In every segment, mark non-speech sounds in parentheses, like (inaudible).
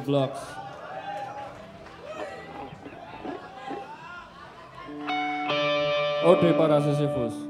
The Blocks. Ode para Sisyphus.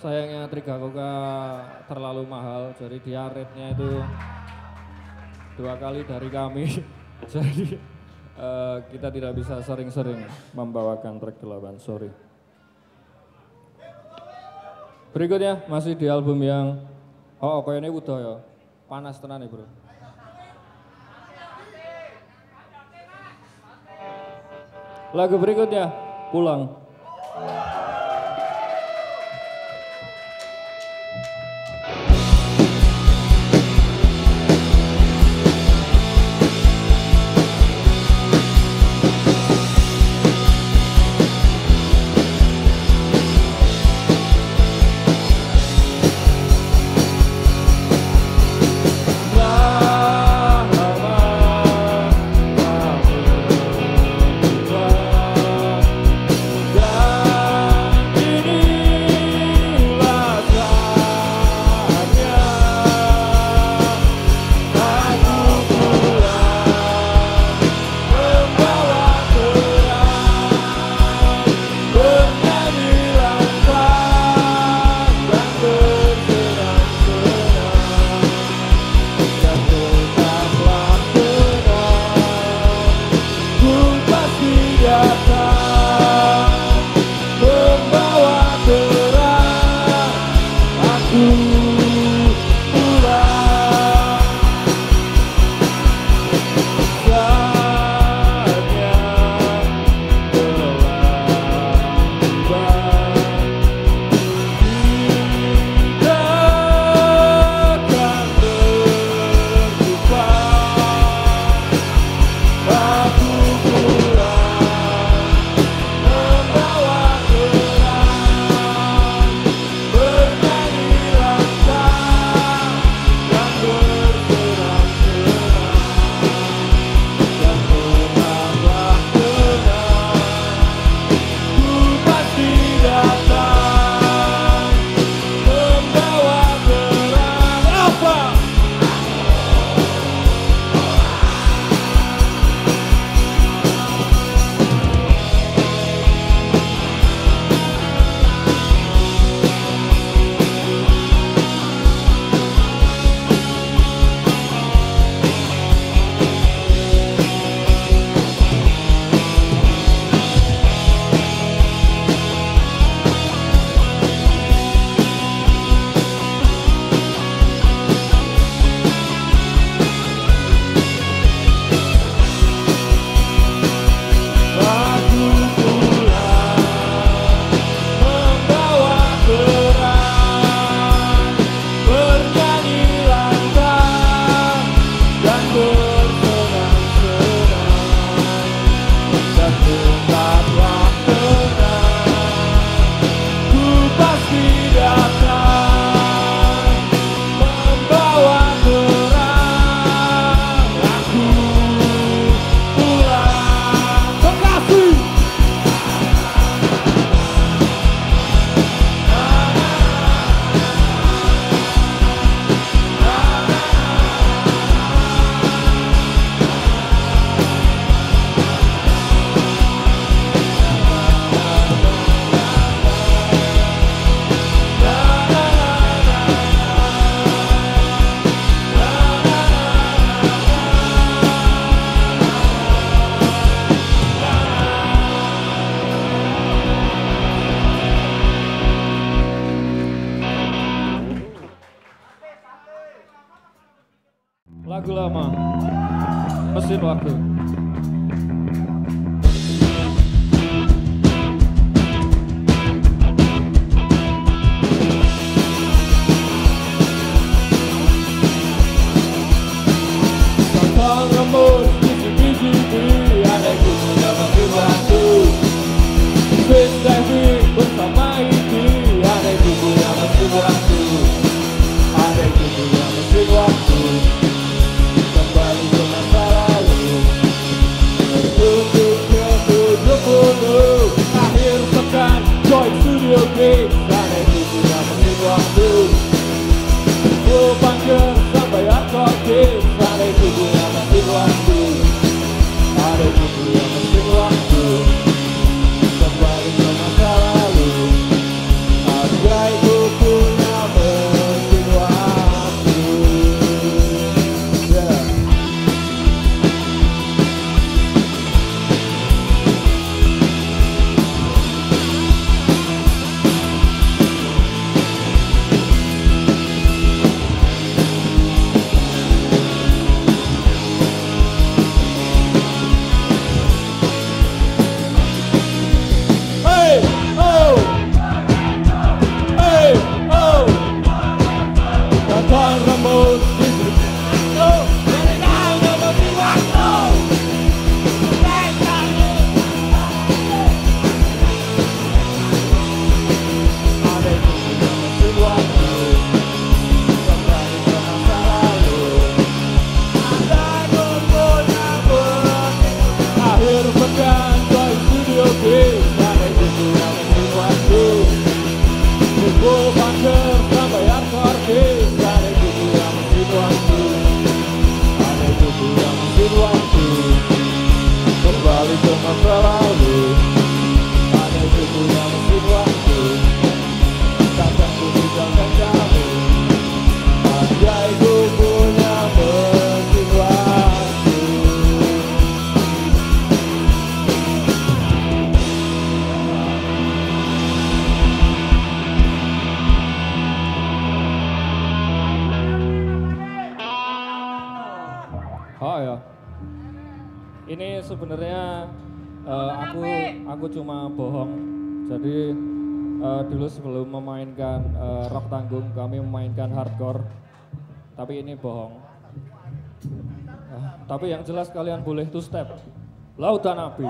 Sayangnya Trigakoka terlalu mahal, jadi dia rate-nya itu dua kali dari kami. (laughs) jadi uh, kita tidak bisa sering-sering membawakan track 8, sorry. Berikutnya masih di album yang oh ini udah ya. Panas tenan nih, Bro. Lagu berikutnya pulang. água. tapi ini bohong. Ah, tapi yang jelas kalian boleh two step. Lautan api.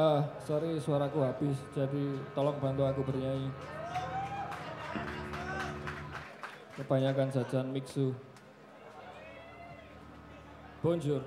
Uh, sorry suaraku habis, jadi tolong bantu aku bernyanyi. Kebanyakan jajan mixu. Bonjour.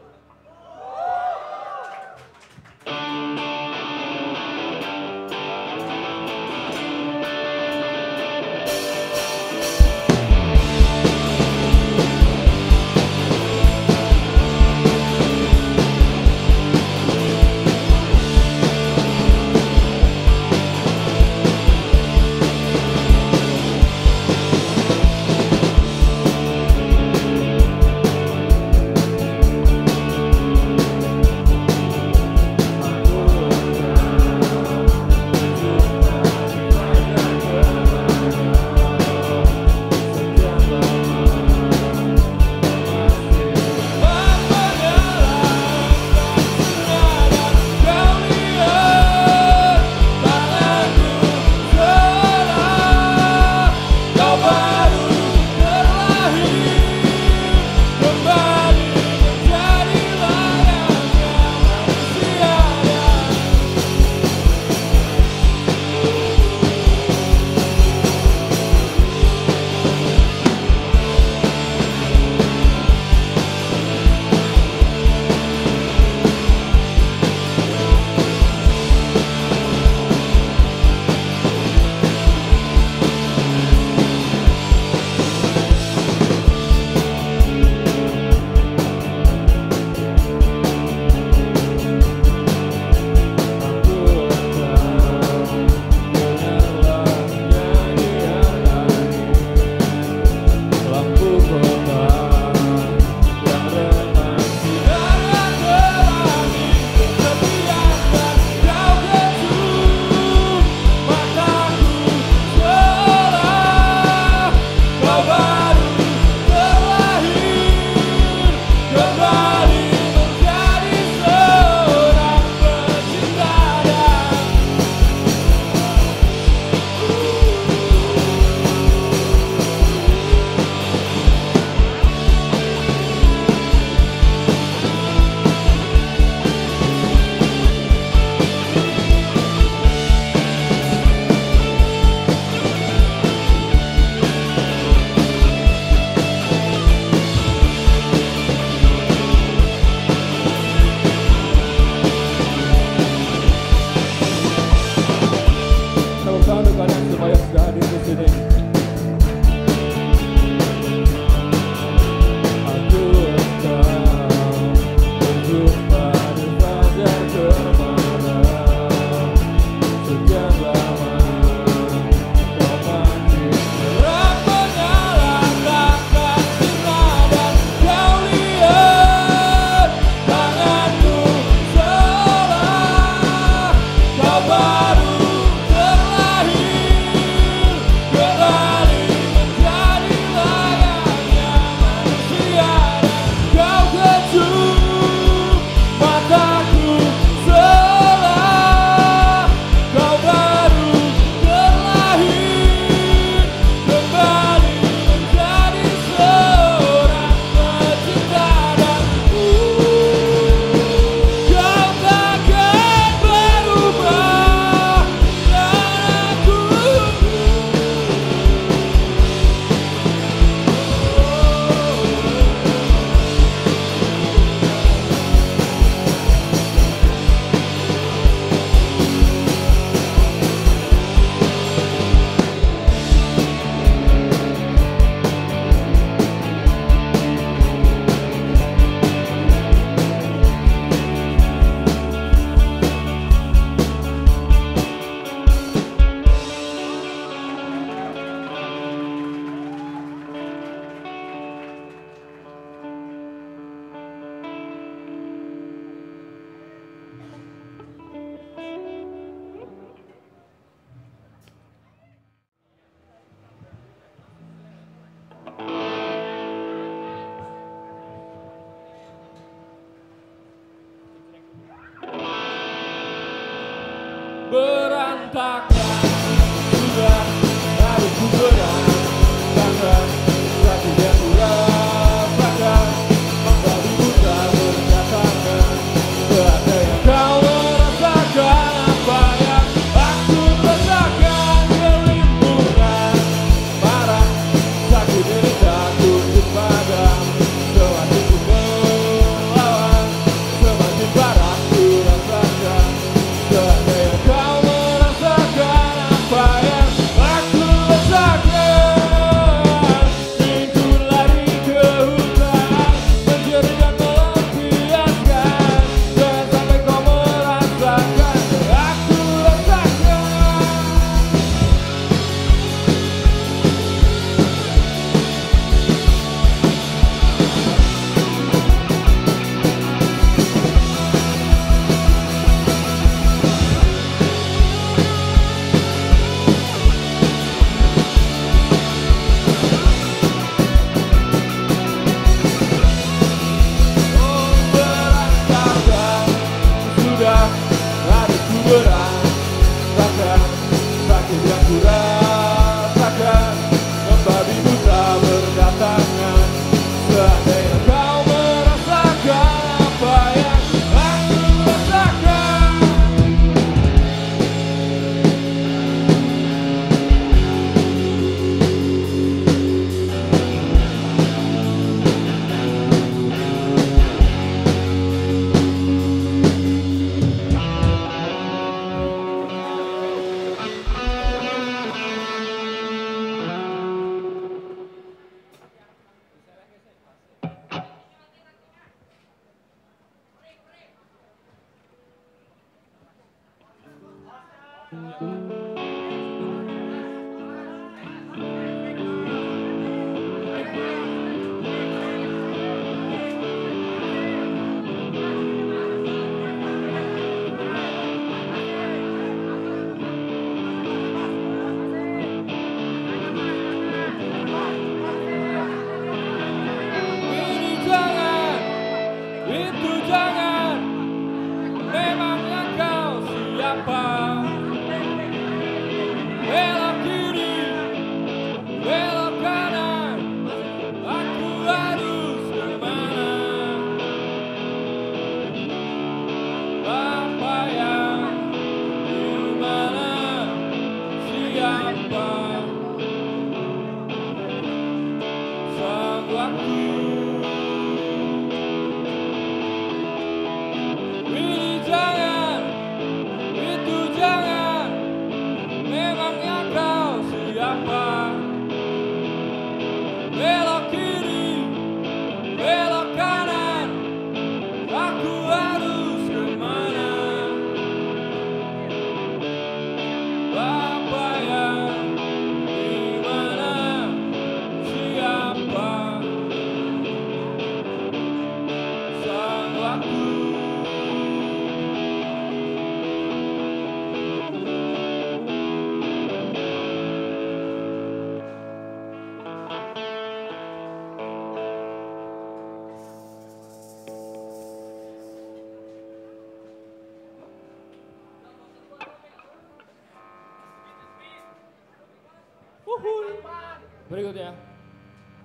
Berikutnya,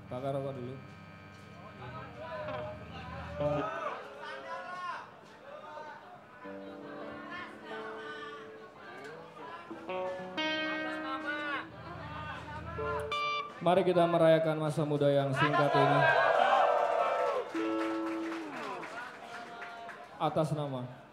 bakar rokok dulu. Mari kita merayakan masa muda yang singkat ini. Atas nama